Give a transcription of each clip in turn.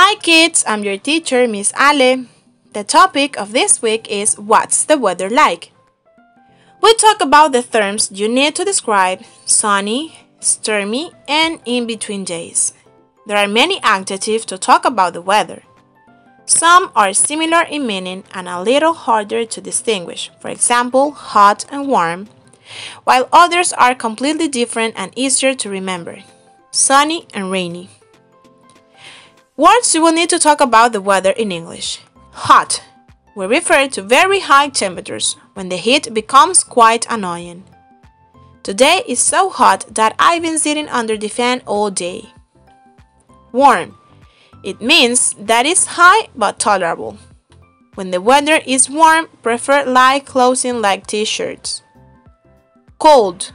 Hi kids, I'm your teacher, Miss Ale. The topic of this week is What's the weather like? We talk about the terms you need to describe sunny, stormy, and in between days. There are many adjectives to talk about the weather. Some are similar in meaning and a little harder to distinguish, for example, hot and warm, while others are completely different and easier to remember sunny and rainy. Words you will need to talk about the weather in English. Hot. We refer to very high temperatures when the heat becomes quite annoying. Today is so hot that I've been sitting under the fan all day. Warm. It means that it's high but tolerable. When the weather is warm, prefer light clothing like t-shirts. Cold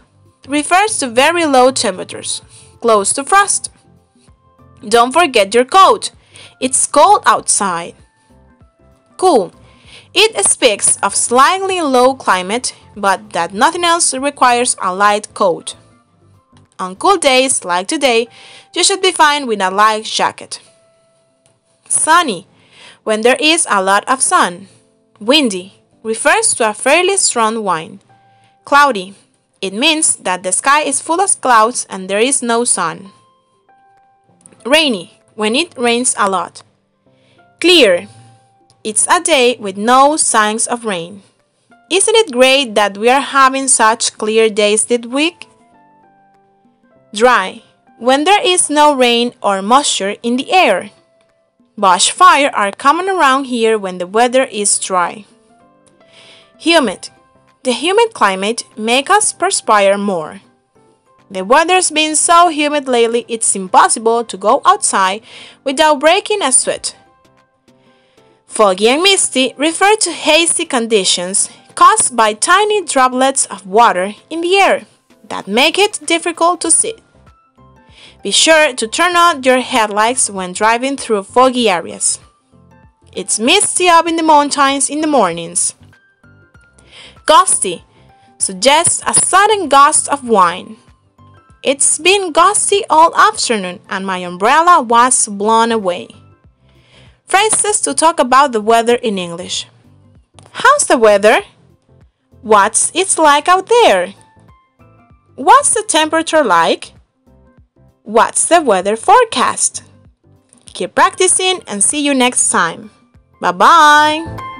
refers to very low temperatures, close to frost. Don't forget your coat. It's cold outside. Cool. It speaks of slightly low climate, but that nothing else requires a light coat. On cool days like today, you should be fine with a light jacket. Sunny, when there is a lot of sun. Windy, refers to a fairly strong wind. Cloudy, it means that the sky is full of clouds and there is no sun. Rainy, when it rains a lot. Clear, it's a day with no signs of rain. Isn't it great that we are having such clear days this week? Dry, when there is no rain or moisture in the air. Bush fire are common around here when the weather is dry. Humid, the humid climate makes us perspire more. The weather's been so humid lately it's impossible to go outside without breaking a sweat. Foggy and misty refer to hazy conditions caused by tiny droplets of water in the air that make it difficult to see. Be sure to turn on your headlights when driving through foggy areas. It's misty up in the mountains in the mornings. Gusty suggests a sudden gust of wind. It's been gusty all afternoon and my umbrella was blown away. Phrases to talk about the weather in English. How's the weather? What's it like out there? What's the temperature like? What's the weather forecast? Keep practicing and see you next time. Bye bye!